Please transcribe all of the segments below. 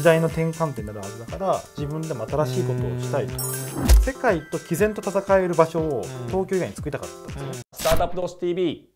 時代の転換点になるはずだから自分でも新しいことをしたいと。世界と毅然と戦える場所を東京以外に作りたかった。ん。ですよね、スタートアップ同士 TV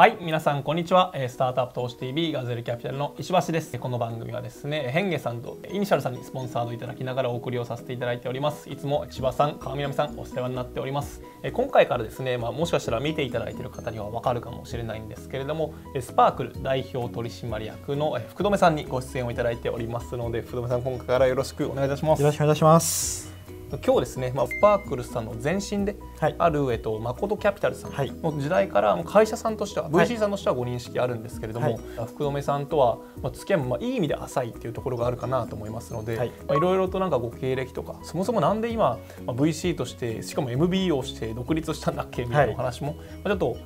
はい皆さんこんにちは。えスタートアップ投資 TV ガゼルキャピタルの石橋です。この番組はですねヘンゲさんとイニシャルさんにスポンサードいただきながらお送りをさせていただいております。いつも千葉さん川南さんお世話になっております。え今回からですねまあもしかしたら見ていただいている方にはわかるかもしれないんですけれどもえスパークル代表取締役のえ福留さんにご出演をいただいておりますので福留さん今回からよろしくお願いいたします。よろしくお願いします。今日ですね、まあ、スパークルさんの前身ではい。ある、えっと、誠キャピタルさんはい。の時代から会社さんとしては、はい。VC さんとしてはご認識あるんですけれども、はい。福留さんとは、まあ、付き合いもまあいい意味で浅いっていうところがあるかなと思いますので、はい。まあ、いろいろとなんかご経歴とかそもそもなんで今、まあ、VC としてしかも MBA をして独立したんだっけみたいなお話も、まあ、ちょっと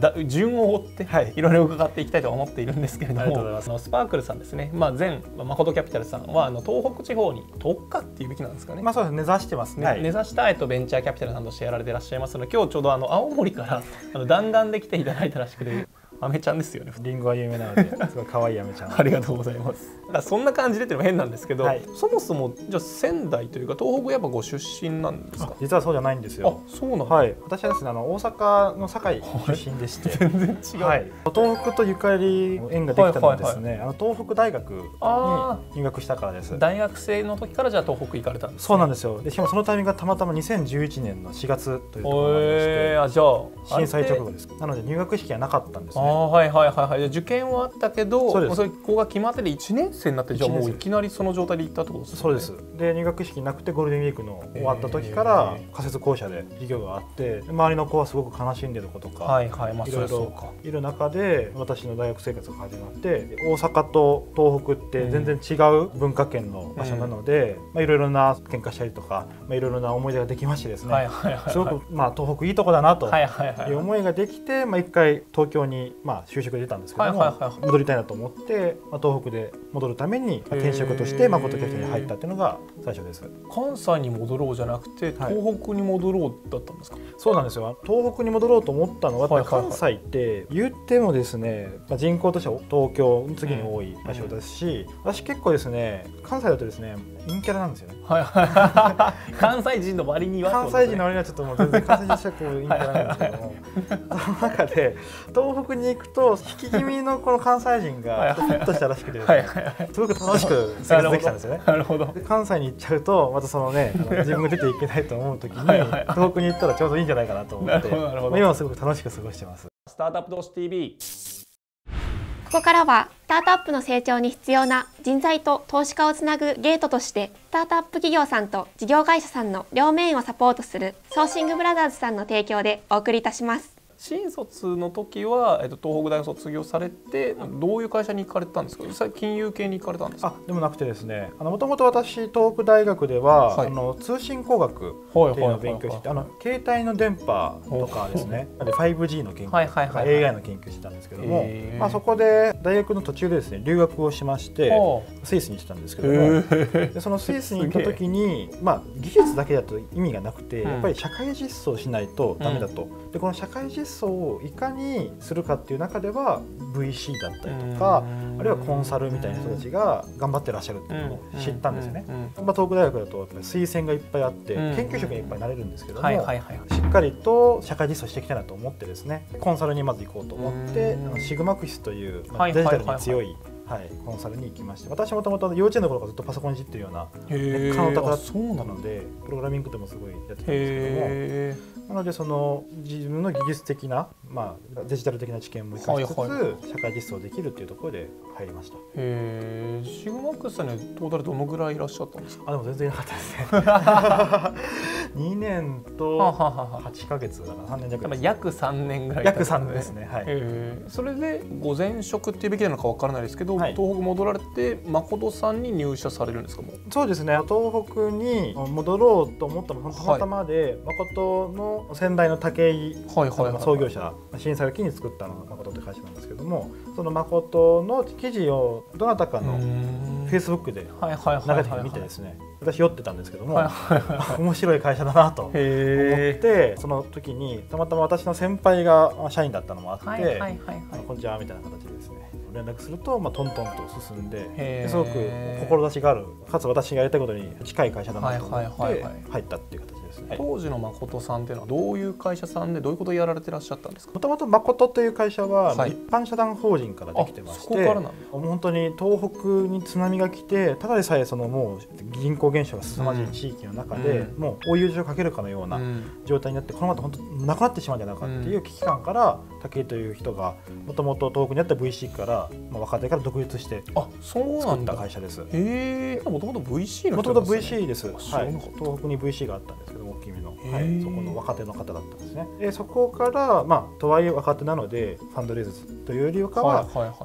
だ順を追って、はい。いろいろ伺っていきたいと思っているんですけれどもあのスパークルさんですね、まあ、前まあ誠キャピタルさんはあの東北地方に特化っていうべきなんですかね。まあそうですね。根ざしてますね、ねはい。根ざした、えっと、ベンチャーキャピタルさんとしてやられてらっしゃいますので今日ちょうどあの青森からあの弾丸で来ていただいたらしくてアメちゃんですよね。リンゴが有名なのですごい可愛いやめちゃん。ありがとうございますだそんな感じでっていうのも変なんですけど、はいそもそもじゃあ仙台というか東北やっぱご出身なんですか？実はそうじゃないんですあよそうなんだ、はい。私はですねあの大阪の堺出身でして。全然違う、はい、東北とゆかり縁ができたのはですね、あの東北大学にあ入学したからです。大学生の時からじゃあ東北行かれたんです、ね、そうなんですよ。でしかもそのタイミングがたまたま2011年の4月というところがありまして、えー、あじゃあ震災直後でですなので入学式はなかったんですあねーはいはいはいはい。受験はあったけどそうです。もそれここが決まってて1年生？になってじゃあもういきなりその状態で行ったってことですね？そうです。で入学式なくてゴールデンウィークの終わった時から仮設校舎で授業があってで周りの子はすごく悲しんでる子とか、はいはいまあいろいろいる中で私の大学生活が始まって大阪と東北って全然違う文化圏の場所なので、まあ、いろいろな喧嘩したりとか、まあ、いろいろな思い出ができましてですね、はいはいはいすごく、まあ、東北いいとこだなとはいう思いができて、まあ、一回東京に、まあ、就職で出たんですけども、戻りたいなと思って、まあ、東北で戻るために、まあ転職として誠キャプテンに入ったっていうのが最初です。関西に戻ろうじゃなくてはい。東北に戻ろうだったんですか、そうなんですよ。東北に戻ろうと思ったのは、はいはいはい。関西って言ってもですね、まあ、人口としては東京の次に多い場所ですし、私結構ですね関西だとですね陰キャラなんですよね。はい。は い関西人の割には関西人の割にはちょっともう全然関西人としてはこう陰キャラなんですけども。その中で東北に行くと引き気味のこの関西人がフィットしたらしくてですね。はいはいはいすごく楽しく 生活できたんですよね。なるほどで関西に行っちゃうとまたそのね 自分が出ていけないと思う時にはいはいはい東北に行ったらちょうどいいんじゃないかなと思って今はすごく楽しく過ごしてます。スタートアップ同士 TV ここからはスタートアップの成長に必要な人材と投資家をつなぐゲートとしてスタートアップ企業さんと事業会社さんの両面をサポートするソーシングブラザーズさんの提供でお送りいたします。新卒の時は、えっと、東北大学卒業されてどういう会社に行かれたんですか？金融系に行かれたんですか？あでもなくてですね。もともと私東北大学では、はい。あの通信工学はいっていうのを勉強しててあの携帯の電波とかですね。で 5G の研究はいはいはいはい。AI の研究してたんですけども、まあ、そこで大学の途中でですね留学をしましてはスイスに行ってたんですけへども。ー。でそのスイスに行った時に、まあ、技術だけだと意味がなくて、うん。やっぱり社会実装しないとダメだと、でこの社会実装をいかにするかっていう中では VC だったりとかうん。あるいはコンサルみたいな人たちが頑張ってらっしゃるっていうのを知ったんですよね。まあ、東北大学だとやっぱり推薦がいっぱいあって、うん。研究職にいっぱいなれるんですけども、しっかりと社会実装していきたいなと思ってですねコンサルにまず行こうと思ってシグマクシスという、まデジタルに強い、はい、コンサルに行きまして私もともと幼稚園の頃からずっとパソコンいじってるような可能高あそうなのでプログラミングでもすごいやってたんですけどもへなのでその自分の技術的な、まあ、デジタル的な知見も生かしつつ、はいは社会実装できるっていうところで入りました。えシグマックスさんにはトータルどのぐらいいらっしゃったんですか？あでも全然いなかったですね。2年とはあはあはあ。8ヶ月だから3年弱ですまあ約3年ぐらい約3年ですね。はい、えー。それでご前職っていうべきなのかわからないですけど、はい。東北戻られて誠さんに入社されるんですかもう？そうですね。東北に戻ろうと思ったのはたまたまで、誠の先代の武井はいはいはい、さんの創業者震災を機に作ったのが誠って会社なんですけどもその誠の記事をどなたかのフフェイスブックで流れて見てですね私酔ってたんですけども、面白い会社だなと思ってその時にたまたま私の先輩がまあ社員だったのもあって、はいはいはいはい。あのこんにちはみたいな形でですね連絡すると、まあ、トントンと進んですごく志があるかつ私がやりたいことに近い会社だなと思って入ったっていう形。当時の誠さんっていうのはどういう会社さんでどういうことをやられてらっしゃったんですか？もともと誠という会社は、はい。一般社団法人からできてましあそこからてなんだ。もう本当に東北に津波が来てただでさえそのもう人口減少が凄まじい地域の中で、うん。もう追い打ちをかけるかのようなうん。状態になってこのまま本当なくなってしまうんじゃないかっていう危機感から武井という人がもともと東北にあった VC から、まあ、若手から独立してあそうな作った会社です。へえもともと VC のもともと VC です、はい、東北に VC があったんですけど大きめの、はい、そこの若手の方だったんですね。でそこから、まあ、とはいえ若手なのでファンドレイズというよりかは、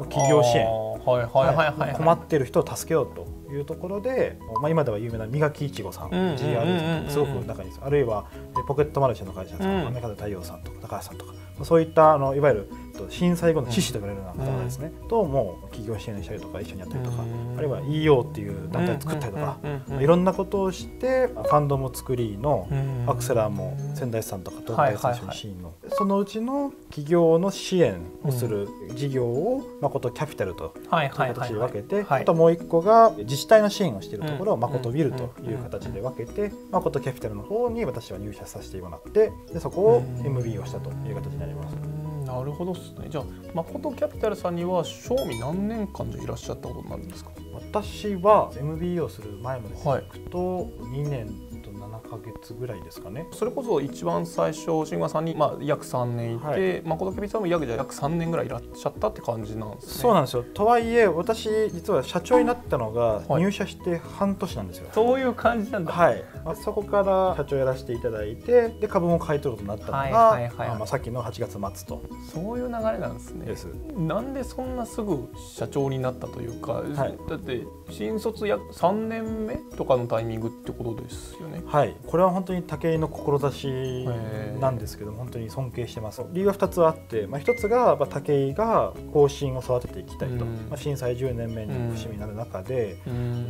企業支援。あーはいはいはいはい、困っている人を助けようというところで、まあ、今では有名な磨きいちごさん、GR とかすごく仲いいです。あるいはえポケットマルシェの会社さん、うん。アメリカで太陽さんとか高橋さんとかまあそういったあのいわゆると震災後の知識と言われるような方々ですね、ともう企業支援したりとか一緒にやったりとか、うん。あるいは EO っていう団体を作ったりとか、いろんなことをしてファンドも作りのうんアクセラーも仙台さんとか東海さんと一緒にシーンの、はそのうちの企業の支援をする事業を誠キャピタルとはいう形で分けて、はい。あともう一個が自治体の支援をしているところをうん。誠ウィルという形で分けて誠キャピタルの方に私は入社させてもらってでそこを MB をしたという形になります。うんなるほどですね。じゃあ誠キャピタルさんには賞味何年間じゃいらっしゃったことになるんですか？私は MB をする前まではい。いくと2年と7ヶ月ぐらいですかね。それこそ一番最初新川さんに、まあ、約3年いて、はい。誠キャピタルさんも約じゃあ約3年ぐらいいらっしゃったって感じなんですね。そうなんですよ。とはいえ私実は社長になったのがはい。入社して半年なんですよ。そういう感じなんだ。はい、まあ、そこから社長やらせていただいてで株も買い取ることになったのが、はいはいまあ、さっきの8月末と。そういう流れなんですね。です。なんでそんなすぐ社長になったというか、はい。だって新卒約3年目とかのタイミングってことですよね。はい、これは本当に武井の志なんですけども本当に尊敬してます。理由は2つあって、まあ、1つが、まあ、武井が後進を育てていきたいと、うん。まあ、震災10年目に節目になる中で、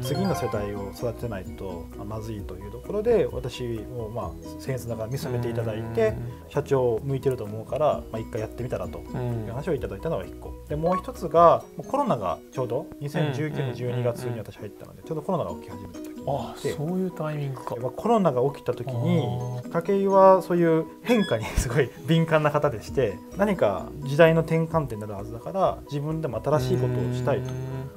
次の世代を育てないとまずいというところで私をまあ僭越ながら見つめていただいて社長向いてると思うから、まあ、一回やってみたらとうん。いう話をいただいたのが1個。でもう1つがコロナがちょうど2019年12月に私入ったのでちょうどコロナが起き始めた時。にあでそういうタイミングか。まあコロナが起きた時にあ武井はそういう変化に すごい敏感な方でして何か時代の転換点になるはずだから自分でも新しいことをしたい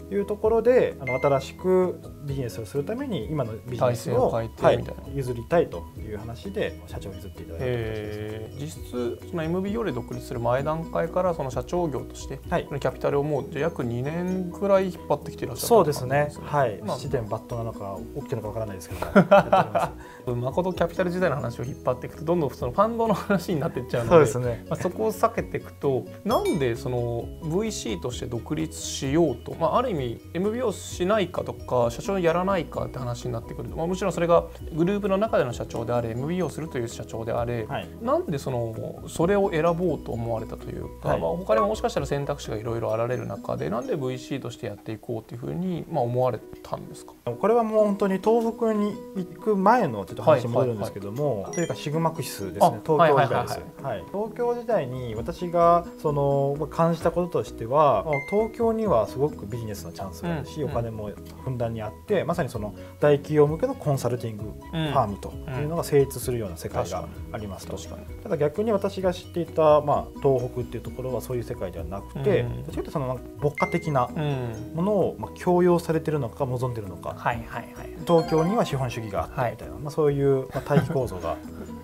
というところであの新しくビジネスをするために今のビジネスをを変えてはい譲りたいという話で社長に譲っていただいた形です。えー実質その MBO で独立する前段階からその社長業として、はいキャピタルをもうじゃあ約2年ぐらい引っ張ってきていらっしゃったそうですね。はいじなん。です七点バットなのか起きてるのかわからないですけど ま誠キャピタル時代の話を引っ張っていくとどんどんそのファンドの話になっていっちゃうす。のでそうですね。まあ、そこを避けていくとなんでその VC として独立しようと、まあ、ある意味 MBO しないかとか社長やらないかって話になってくる、まあ、もちろんそれがグループの中での社長であれ MBO するという社長であれ、はい。なんでそのそれを選ぼうと思われたというか、はい。まあ、他にももしかしたら選択肢がいろいろあられる中でなんで VC としてやっていこうというふうに、まあ、思われたんですか？これはもう本当に東北に行く前のちょっと話に戻るんですけども、というかシグマクシスですあね。東京時代です。はい。東京時代に私がそのまあ感じたこととしては、まあ東京にはすごくビジネスのチャンスがあるし、うんお金もふんだんにあって、まさにその大企業向けのコンサルティングファームというのが成立するような世界がありますと。確かにただ逆に私が知っていた、まあ、東北っていうところはそういう世界ではなくて、うんどっちかというとその牧歌的なうんものを、まあ、強要されてるのか望んでるのかはいはいはい。東京には資本主義があってみたいな、まあ、そういう、まあ、対比構造が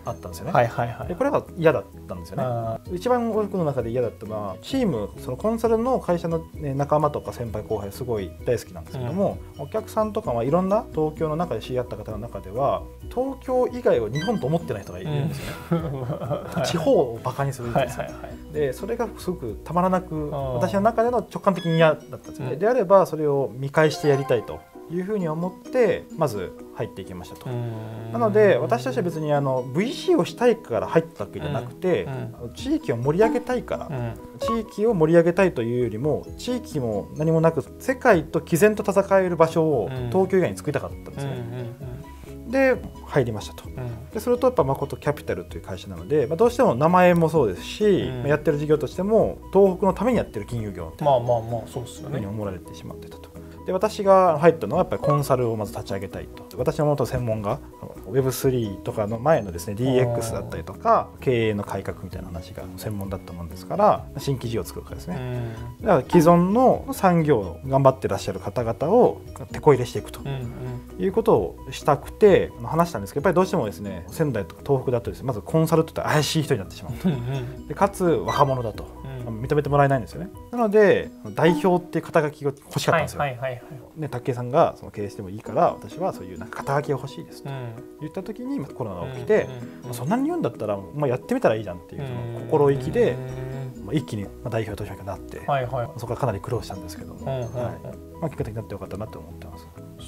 あったんですよね。はいはいはい。でこれが嫌だったんですよね。あ一番僕の中で嫌だったのはチームそのコンサルの会社の、ね、仲間とか先輩後輩すごい大好きなんですけども、お客さんとかはいろんな東京の中で知り合った方の中では東京以外を日本と思ってない人がいるんですよね。ー地方をバカにするんですよ、はいはいはい。でそれがすごくたまらなく私の中での直感的に嫌だったんですよね、うん。であればそれを見返してやりたいというふうに思ってまず入っていきましたと。うんなので私としては別にあの VC をしたいから入ったわけじゃなくて、うん地域を盛り上げたいから、うん地域を盛り上げたいというよりも地域も何もなく世界と毅然と戦える場所をうん東京以外に作りたかったんですうんね。で入りましたと。でそれとやっぱ誠キャピタルという会社なので、まあ、どうしても名前もそうですし、うんまあやってる事業としても東北のためにやってる金融業みたいあまあまあそうですよふうにね。思われてしまってたと。で私が入ったのはやっぱりコンサルをまず立ち上げたいと。私の元専門が Web3 とかの前のですね DX だったりとか経営の改革みたいな話が専門だったもんですから新規事業を作るからですね、うん。だから既存の産業を頑張ってらっしゃる方々を手こ入れしていくと。いうことをしたくて話したんですけどやっぱりどうしてもですね仙台とか東北だとですねまずコンサルって怪しい人になってしまうと。でかつ若者だと。うん認めてもらえないんですよね。なので代表っていう肩書きが欲しかったんですよ、はいはいはいはい。ね、武井さんがその経営してもいいから私はそういうなんか肩書きが欲しいですとうん。言った時にまあコロナが起きて、うんそんなに言うんだったら、まあ、やってみたらいいじゃんっていうその心意気で、まあ、一気にまあ代表取締役になって、うんはいはい。そこからかなり苦労したんですけども、はい。まあ、結果的になってよかったなと思って。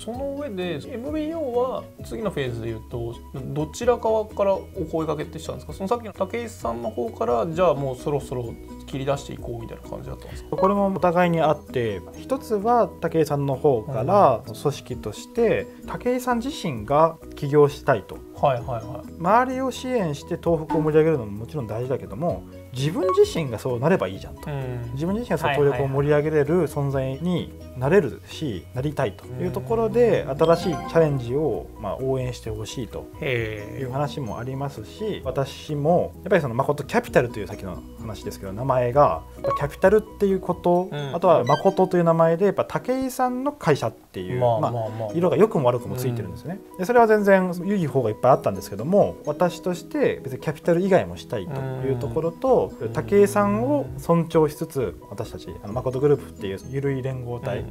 その上で MBO は次のフェーズで言うとどちら側からお声掛けってしたんですか？そのさっきの武井さんの方からじゃあもうそろそろ切り出していこうみたいな感じだったんですか？これもお互いにあって一つは武井さんの方から組織として武井さん自身が起業したいと。はいはいはい。周りを支援して東北を盛り上げるのももちろん大事だけども自分自身がそうなればいいじゃんと。うん。自分自身がその東北を盛り上げれる存在になれるしなりたいというところで新しいチャレンジをまあ応援してほしいと。へいう話もありますし私もやっぱりその誠キャピタルというさっきの話ですけど名前がキャピタルっていうこと、うん。あとは誠という名前でやっぱ武井さんの会社っていう、まあ色が良くも悪くもついてるんですよね、でそれは全然いい方がいっぱいあったんですけども私として別にキャピタル以外もしたいというところと、うん武井さんを尊重しつつ私たちあの誠グループっていうゆるい連合体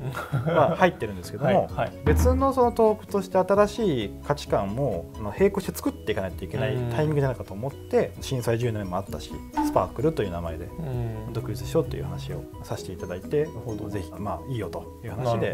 は入ってるんですけども、別のその東北として新しい価値観も並行して作っていかないといけないうん。タイミングじゃないかと思って震災10年もあったしスパークルという名前でうん。独立しようという話をさせていただいてぜひまあいいよというな話で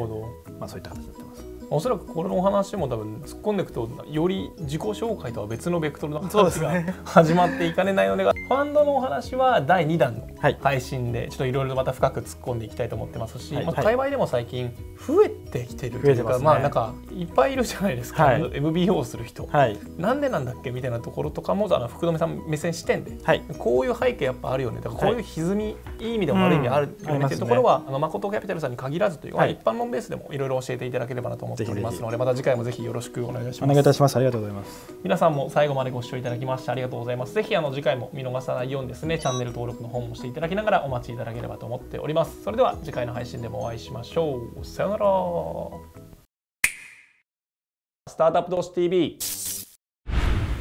まあそういった形になってます。おそらくこれのお話も多分突っ込んでいくとより自己紹介とは別のベクトルの話が始まっていかねないのでファンドのお話は第2弾のはい。配信でちょっといろいろまた深く突っ込んでいきたいと思ってますし、はい。まあ、界隈でも最近増えてきてるというか、ね。まあなんかいっぱいいるじゃないですか、はい。MBO をする人、はい。なんでなんだっけみたいなところとかもあの福留さん目線視点で。はい。こういう背景やっぱあるよね。だからこういうはい歪み、い、い意味でも悪い意味あるよね、うんっていうところはあの誠キャピタルさんに限らずというか、はい。一般論ベースでもいろいろ教えていただければなと思っておりますのでまた次回もぜひよろしくお願いしお願いいます。たします。ありがとうございます。皆さんも最後までご視聴いただきましてありがとうございます。ぜひあの次回も見逃さないようにですね、チャンネル登録の方もしていただきながらお待ちいただければと思っております。それでは次回の配信でもお会いしましょう。さよなら。スタートアップ同士 TV。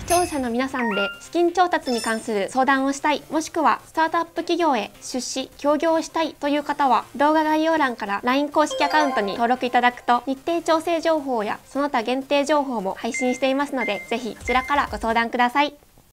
視聴者の皆さんで資金調達に関する相談をしたいもしくはスタートアップ企業へ出資協業をしたいという方は動画概要欄から LINE 公式アカウントに登録いただくと日程調整情報やその他限定情報も配信していますのでぜひこちらからご相談ください